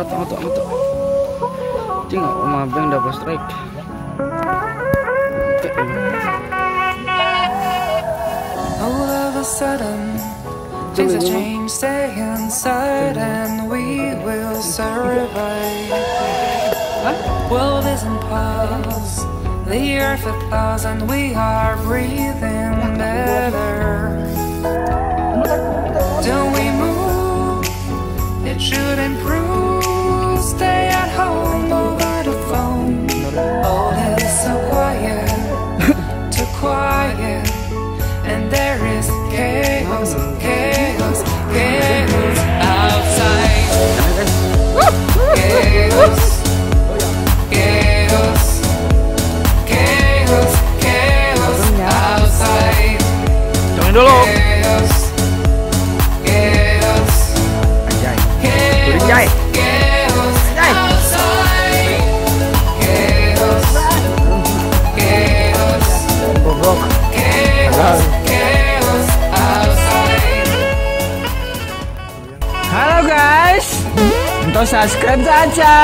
Auto, auto, auto. Dapat strike. Oke. All of a sudden, things have changed. Stay inside and we will survive. World is in pause, the earth applauds, and we are breathing better. Halo guys. Untuk subscribe saja.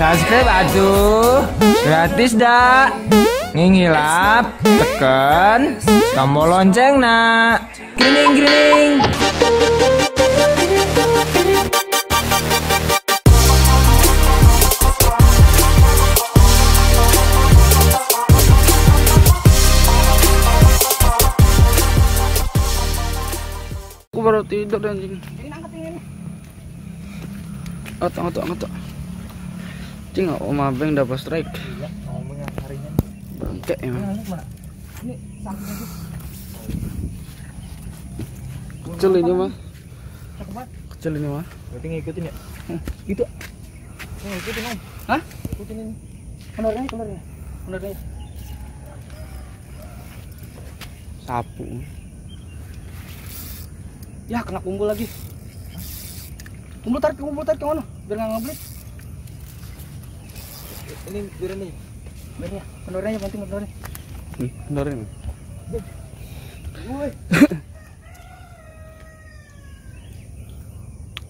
Subscribe atuh. Gratis dah. Ngingilap, tekan tombol lonceng nak. Grining grining. Baru tidur anjing. Oto, oto, oto. Tengok Oma Beng dapat strike. Bangke emang. Kecil ini mah. Kecil ini mah. Berarti ngikutin ya? Gitu. Nih, ngikutin om. Hah? Ngikutin ini. Kendornya, kendornya. Kendornya. Sapu. Ya, kena kumpul lagi. Kumpul tarik, kumpul tarik ke mana? Biar nggak ngeblit. Ini biarin nih. Biar ya, kendornya penting kendornya. Hmm, kendornya. Woi.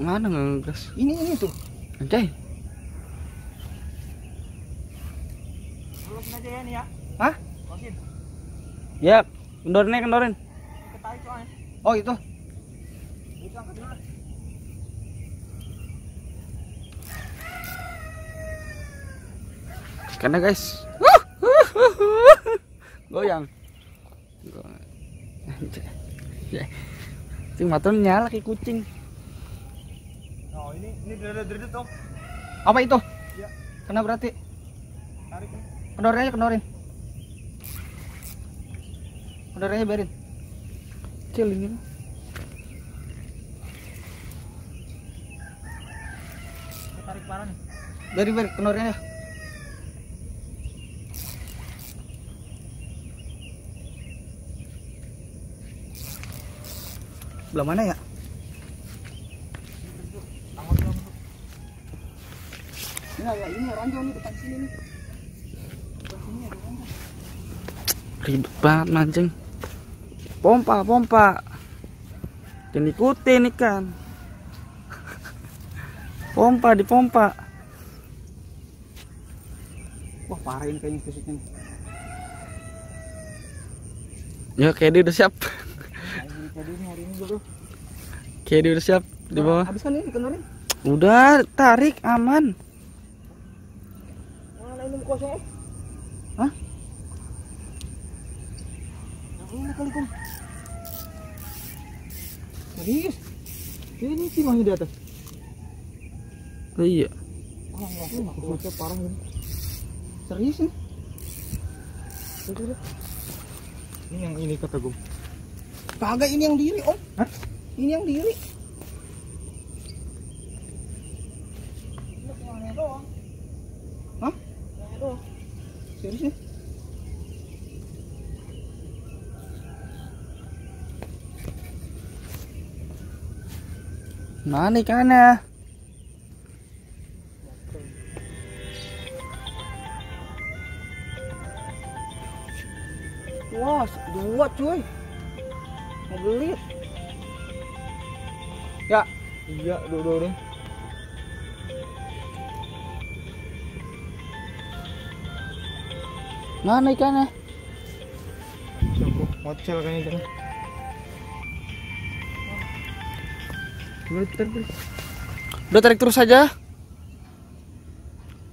Mana nggak ngegas? Ini ini tuh. Anjay. Aja ya nih ya. Hah? Makin. Ya, kendorin kendorin. Ketarik soalnya. Oh. Itu Karena guys. Goyang. Anjay. Ya. Cing matun nyala kayak kucing. Oh, ini ini deret-deret om. Apa itu? Iya. Kena berarti. Tarik. Kendorin aja, kendorin. Kendorin aja biarin. Kecil ini. Tarik mana nih? Biarin, biarin, kendorin aja. Belah mana ya? Ini ini ranjau nih depan sini nih. Depan sini ada ranjau. Ribet banget mancing. Pompa, pompa. Dan ikutin ikan. Pompa di pompa. Wah parah ini kayaknya fisiknya. Ya kayak dia udah siap. Jadi ini hari ini dulu. Kayak dia udah siap di bawah. Habis kan ini kenorin. Udah tarik aman. Mana ini kosong? Hah? Yang ini kali kum. Serius? Ini sih masih di atas. Oh, iya. Oh, enggak, enggak, parah ini. Serius lihat. Ini yang ini kata gue. Kagak ini yang diri, Om. Hah? Ini yang diri. Hah? Serius? Mana ikannya? Wah, dua cuy. mau beli ya. Iya dulu dulu mana nah, ikannya eh? cukup. Mocel kayaknya jangan udah tarik terus. Saja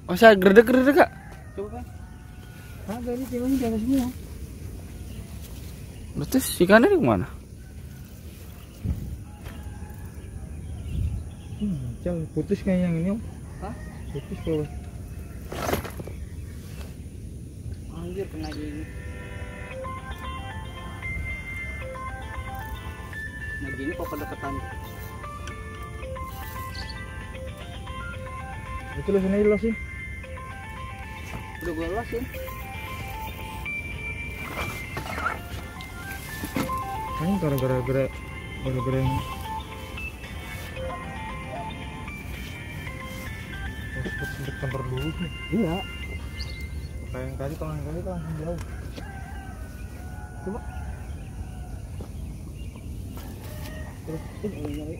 oh saya gerdek gerdek kak? Coba kan Ah, ini ceweknya di atas semua Terus ikannya di mana? Mocel putus kayak yang ini. Om. Hah? Putus kalau. Anjir kena gini. Nah gini kok kedekatan. Itu lo sini lo sih. Udah gue lasin. Ini gara-gara gara gara-gara yang Sempet kantor dulu nih. Iya. Kayak yang tadi kalau yang tadi kan langsung jauh. Coba. Terus ini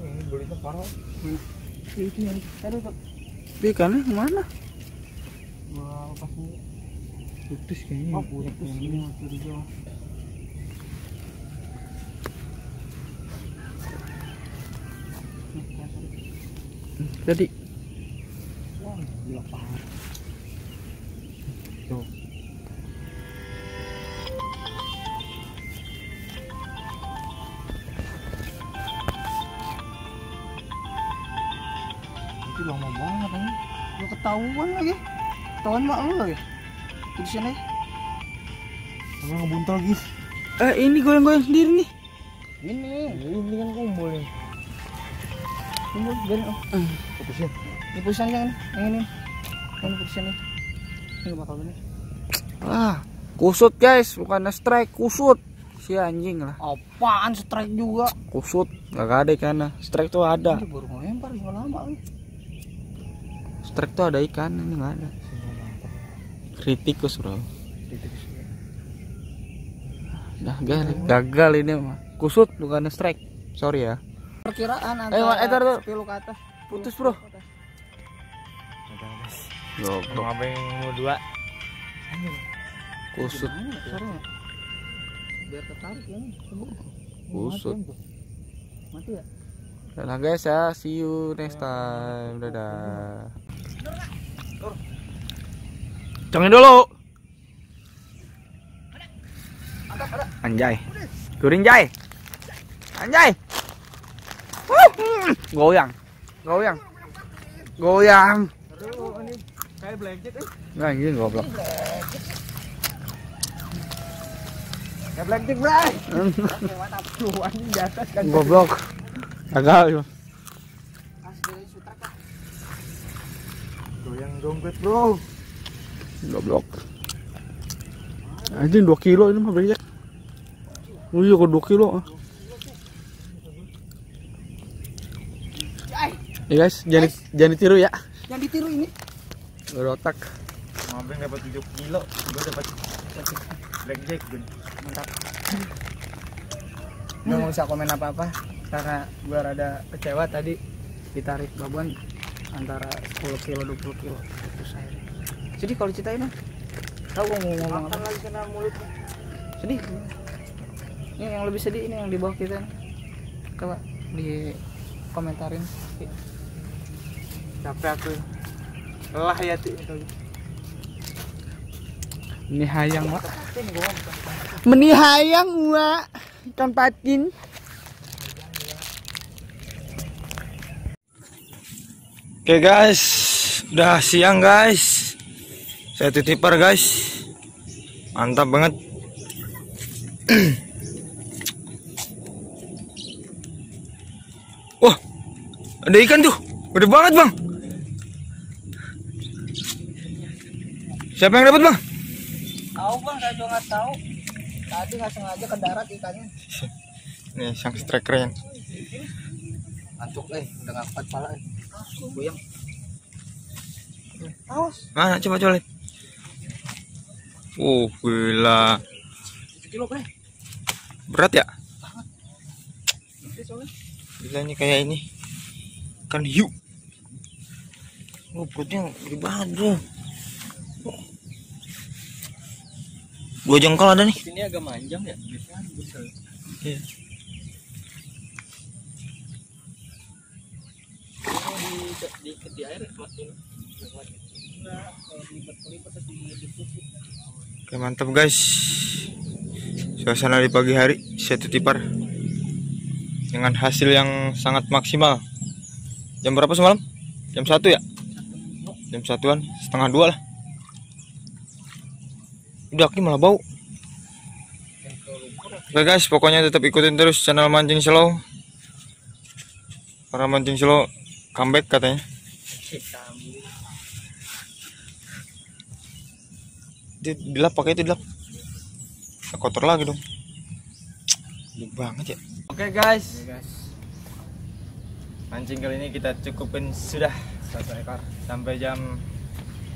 ini belitnya parah. Itu yang tadi tuh. Ikannya ke mana? Gua pas ini putus kayaknya. Oh, putus. ini waktu di jauh. Tadi. Wah, gila parah. Tuh. Itu lama banget kan? Lu ketahuan lagi. Ketahuan mak lu lagi. Di sini. Sama ngebuntal guys. Eh ini goyang-goyang sendiri nih. Ini, ini kan kumpul nih. Tunggu, biarin om. Putusin. Ini putusan yang ini, yang ini. Ini putusan ini. Ini bakal ini. Ah, kusut guys, bukan strike, kusut. Si anjing lah. Apaan strike juga? Kusut, gak ada ikannya. Strike tuh ada. baru ngelempar nggak lama. Strike tuh ada ikan, ini nggak ada. Kritikus bro. Dah gagal, gagal ini mah. Kusut bukan strike. Sorry ya. Perkiraan Eh, antara eh, tar, tar. 10 ke atas. Putus bro. Goblok. Sama abeng mau dua. Kusut. Biar tertarik ya. Kusut. Mati ya? Udah guys ya, see you next time. Dadah. Congin dulu. Anjay. Kuring jay. Anjay. Goyang. Goyang. Goyang. Ini kayak blanket eh. Nggak anjing goblok. Kayak blanket, Bray. Kan. goblok. Gagal yuk. Goyang dompet, Bro. Goblok. Anjing 2 kilo ini mah banyak. Oh iya kok 2 kilo. ah. Ya guys, jangan jangan ditiru ya. Yang ditiru ini. Berotak. Sama abeng dapat 7 kilo, gua dapat blackjack gue. Nggak mau usah komen apa-apa karena gua rada kecewa tadi ditarik babuan antara 10 kilo 20 kilo terus saya sedih kalau ceritain ah. tahu gua mau ngomong apa lagi kena mulutnya. sedih ini yang lebih sedih ini yang di bawah kita nih. coba di komentarin Capek aku. Lelah ya tuh. Ini hayang, Mak. Meni hayang, Mak. Ikan patin. Oke guys, udah siang guys. Saya titipar guys. Mantap banget. Wah, ada ikan tuh. Gede banget bang. Siapa yang dapat bang? tahu bang saya juga nggak tahu. Tadi nggak sengaja ke darat ikannya. Nih, sang striker yang antuk eh udah nggak kuat pala eh. Goyang. Awas mana? Coba coba lihat. Oh, gila. 7 kilo bre Berat ya? Gila ini kayak ini. Kan hiu. Oh perutnya gede banget bro Dua jengkal ada nih. Ini agak manjang ya. Biasanya besar. Iya. Di, di, di air makin Oke mantap guys. Suasana di pagi hari satu tipar dengan hasil yang sangat maksimal. Jam berapa semalam? Jam satu ya? Jam satuan setengah dua lah. Udah ini malah bau. Oke guys, pokoknya tetap ikutin terus channel mancing slow. Para mancing slow comeback katanya. Dia dilap pakai itu dilap. Nah, kotor lagi dong. Jelek banget ya. Oke guys. Mancing kali ini kita cukupin sudah satu ekor sampai jam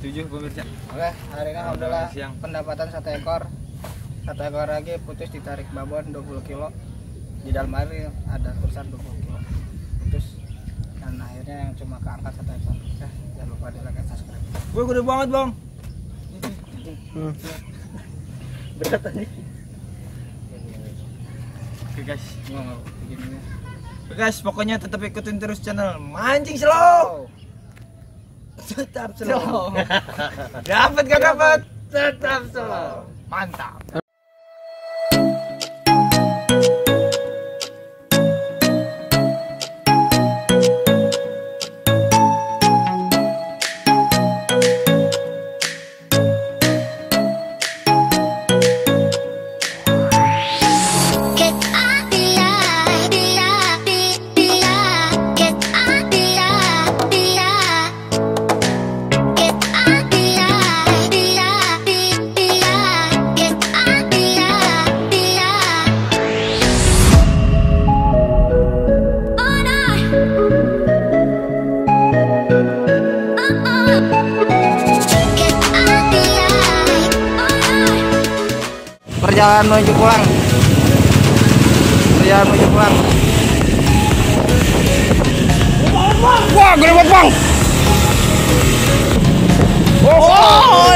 7 pemirsa. Oke, hari ini alhamdulillah siang. pendapatan satu ekor. Satu ekor lagi putus ditarik babon 20 kilo. Di dalam air ada tulisan 20 kilo. Putus. Dan akhirnya yang cuma keangkat satu ekor. Eh, jangan lupa di like dan subscribe. Gue gede banget bang. Berat aja. Oke guys. Mau nggak begini. Oke guys, pokoknya tetap ikutin terus channel mancing slow. Tetap slow. dapat gak dapat? Tetap slow. Mantap. Perjalanan menuju pulang. Perjalanan menuju pulang. Wah, gede banget bang. Oh,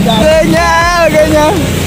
Ganyal, ganyal.